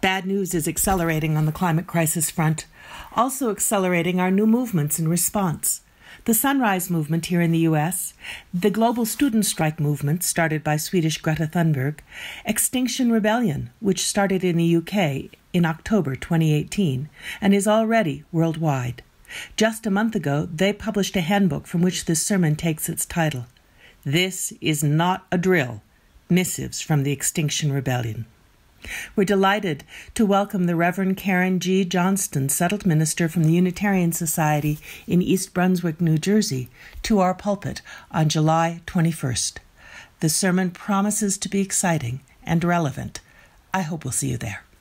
Bad news is accelerating on the climate crisis front, also accelerating our new movements in response. The Sunrise Movement here in the US, the global student strike movement started by Swedish Greta Thunberg, Extinction Rebellion, which started in the UK in October 2018 and is already worldwide. Just a month ago, they published a handbook from which this sermon takes its title. This is not a drill. Missives from the Extinction Rebellion. We're delighted to welcome the Reverend Karen G. Johnston, settled minister from the Unitarian Society in East Brunswick, New Jersey, to our pulpit on July 21st. The sermon promises to be exciting and relevant. I hope we'll see you there.